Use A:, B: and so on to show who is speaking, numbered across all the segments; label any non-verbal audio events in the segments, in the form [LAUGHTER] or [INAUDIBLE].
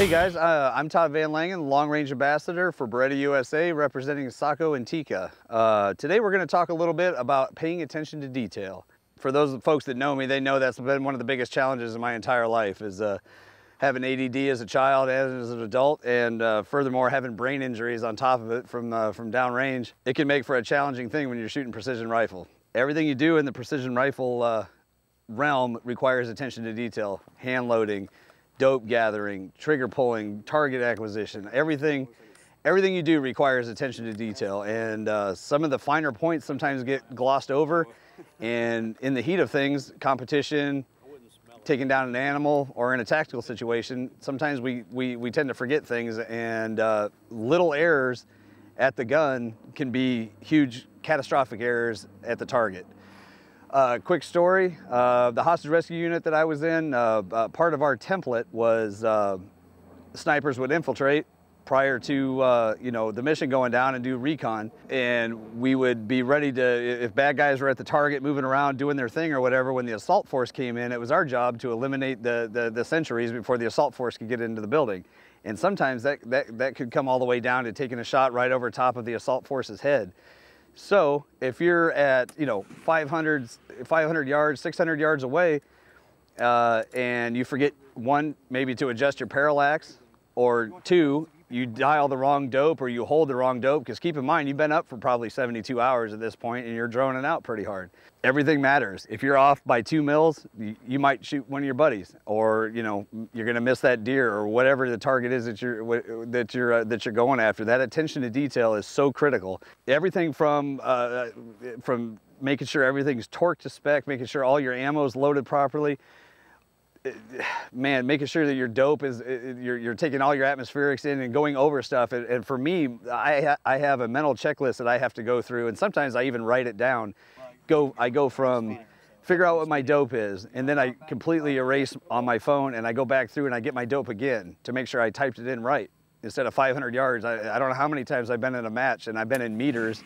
A: Hey guys, uh, I'm Todd Vanlangen, Long Range Ambassador for Beretta USA, representing Sako and Tikka. Uh, today we're going to talk a little bit about paying attention to detail. For those folks that know me, they know that's been one of the biggest challenges in my entire life is uh, having ADD as a child and as an adult, and uh, furthermore having brain injuries on top of it from, uh, from downrange. It can make for a challenging thing when you're shooting precision rifle. Everything you do in the precision rifle uh, realm requires attention to detail, hand loading, dope gathering, trigger pulling, target acquisition, everything, everything you do requires attention to detail. And uh, some of the finer points sometimes get glossed over. And in the heat of things, competition, taking down an animal, or in a tactical situation, sometimes we, we, we tend to forget things and uh, little errors at the gun can be huge catastrophic errors at the target. Uh, quick story, uh, the hostage rescue unit that I was in, uh, uh part of our template was uh, snipers would infiltrate prior to uh, you know the mission going down and do recon. And we would be ready to if bad guys were at the target moving around doing their thing or whatever when the assault force came in it was our job to eliminate the the, the sentries before the assault force could get into the building. And sometimes that, that that could come all the way down to taking a shot right over top of the assault force's head so if you're at, you know, 500, 500 yards, 600 yards away, uh, and you forget one, maybe to adjust your parallax, or two, you dial the wrong dope or you hold the wrong dope because keep in mind you've been up for probably 72 hours at this point and you're droning out pretty hard. Everything matters. If you're off by two mils you, you might shoot one of your buddies or you know you're going to miss that deer or whatever the target is that you're that you're uh, that you're going after. That attention to detail is so critical. Everything from uh, from making sure everything's torqued to spec making sure all your ammo is loaded properly [SIGHS] man, making sure that your dope is, uh, uh, you're, you're taking all your atmospherics in and going over stuff. And, and for me, I, ha I have a mental checklist that I have to go through. And sometimes I even write it down. Go, I go from figure out what my dope is. And then I completely erase on my phone and I go back through and I get my dope again to make sure I typed it in right. Instead of 500 yards, I, I don't know how many times I've been in a match and I've been in meters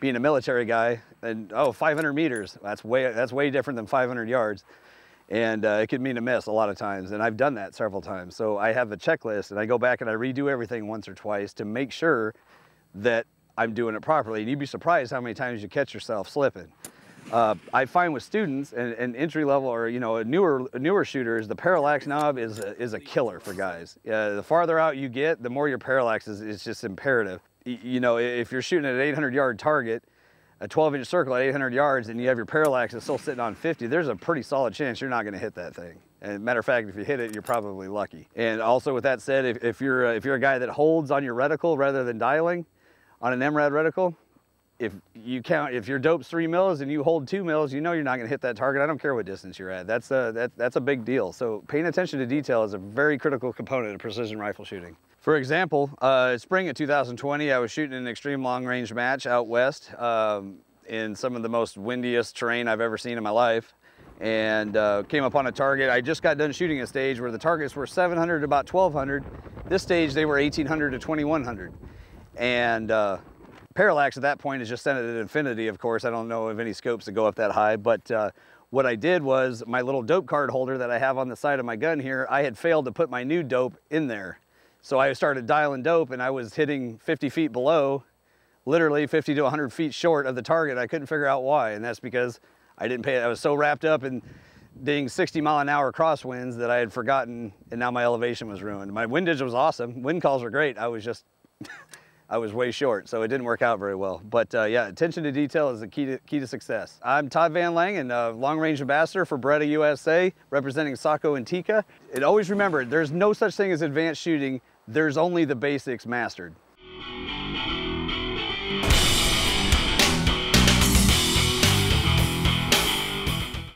A: being a military guy and oh 500 meters that's way that's way different than 500 yards and uh, it could mean a miss a lot of times and I've done that several times. So I have a checklist and I go back and I redo everything once or twice to make sure that I'm doing it properly and you'd be surprised how many times you catch yourself slipping. Uh, I find with students and, and, entry level or you know a newer newer shooters the parallax knob is a, is a killer for guys. Uh, the farther out you get the more your parallax is, is just imperative. You know if you're shooting at an 800 yard target a 12 inch circle at 800 yards and you have your parallax is still sitting on 50, there's a pretty solid chance you're not gonna hit that thing. And matter of fact, if you hit it, you're probably lucky. And also with that said, if, if you're, if you're a guy that holds on your reticle rather than dialing on an MRAD reticle, if you count, if your dope's three mils and you hold two mils, you know you're not gonna hit that target. I don't care what distance you're at. That's a, that, that's a big deal. So paying attention to detail is a very critical component of precision rifle shooting. For example, uh, spring of 2020, I was shooting an extreme long range match out west um, in some of the most windiest terrain I've ever seen in my life and uh, came upon a target. I just got done shooting a stage where the targets were 700 to about 1200. This stage, they were 1800 to 2100. And uh, parallax at that point is just set at infinity, of course. I don't know of any scopes that go up that high, but uh, what I did was my little dope card holder that I have on the side of my gun here, I had failed to put my new dope in there. So I started dialing dope and I was hitting 50 feet below, literally 50 to 100 feet short of the target. I couldn't figure out why. And that's because I didn't pay, I was so wrapped up in being 60 mile an hour crosswinds that I had forgotten and now my elevation was ruined. My windage was awesome. Wind calls were great. I was just, [LAUGHS] I was way short, so it didn't work out very well. But uh, yeah, attention to detail is the key to, key to success. I'm Todd Vanlangen, uh, Long Range Ambassador for Beretta USA, representing Sako and Tikka. And always remember, there's no such thing as advanced shooting there's only the basics mastered.